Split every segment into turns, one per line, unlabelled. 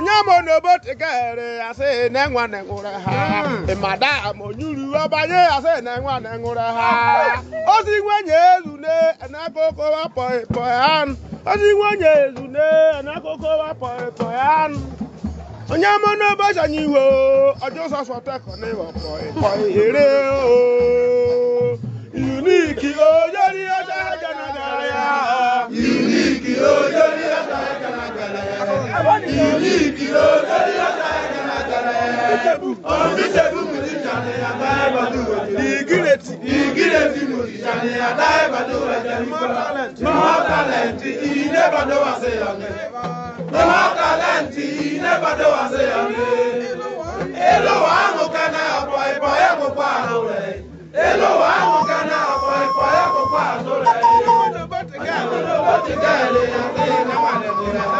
onye monobo tigere asị na enwa na enwere ha madam onyuru ọbanye asị na enwa na enwere ha ozi nwenye ezune n'akụkọ wapọịpọ ya ozi nwenye ezune n'akụkọ wapọịpọ ya onye monobo chanyiwo ọjọ sọsọ tekọ na ịwapọịpọ ere o
ìlú
ìdìrò lórí ọ̀tá ẹ̀jẹ̀ làjẹ̀lẹ̀. Omisebu mu ti jàlè àtà ẹ̀bàdù wẹ̀jẹ̀. Ìgírètì. Ìgírètì mu ti jàlè àtà ẹ̀bàdù wẹ̀jẹ̀.
Mọ́ tàlẹ̀ntì
ìdè bàdó wà sí ọ̀nẹ́.
Mọ́ tàlẹ̀ntì
ìdè bàdó wà sí ọ̀nẹ́. Elu wa ahụ ka na ọkpọ ịkpọ ya bụkwa ahụ rẹ̀. Elu wa ahụ ka na ọkpọ ịkpọ ya bụkwa ahụ rẹ̀. Elu wa ahụ ka na ọkpọ ịkpọ ya bụkwa ahụ rẹ̀.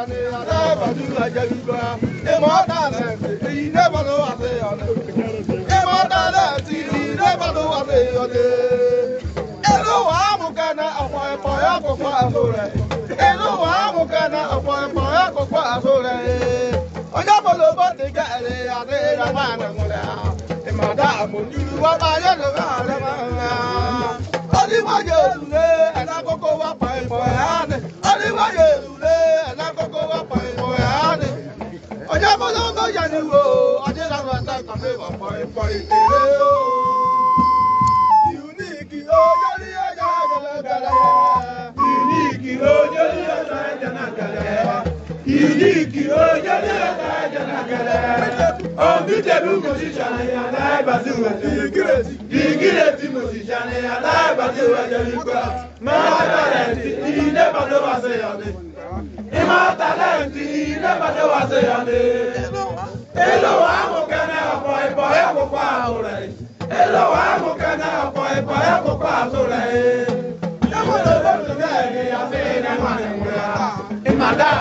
yọ̀ni alábàdú àjẹgbígbà èmọ̀ dàlẹ̀ sí èyí nẹ́bà ló wà sí yọ̀ni èmọ̀ dàlẹ̀ sí èyí nẹ́bà ló wà sí yọ̀ni. Èlú wà á mú kẹ́nà ọ̀pọ̀ ẹ̀pọ̀ yà kó kó Ìmọ̀dá àmójúlù bá yẹ̀ lọ́wọ́ àrẹ̀ máa ń rà. Ó ní wọ́n yóò ẹ̀dá kókó wá pa olóńgbò yaniwo adéláwọ̀ àtàkùn mi wà pọ̀rì o.
unique ojoli ọjà gẹlẹgẹlẹ. unique ojoli ọjà
gẹlẹgẹlẹ.
unique ojoli ọjà gẹlẹgẹlẹ. omi tẹlu mo ti ṣàlàyé aláìbàtí wẹ̀ jẹ́ ìgírètì. ìgírètì mo ti ṣàlàyé aláìbàtí wẹ̀ jẹ́ nebado waseyane imatalenti nebado waseyane elo amukene ọpọ ìbọ ẹkọkọ àtúrẹ elo amukene ọpọ ìbọ I'ma àtúrẹ nebado lọtún bẹ́ẹ̀ ni àfihàn ẹnu àdìmúra ìmàdá.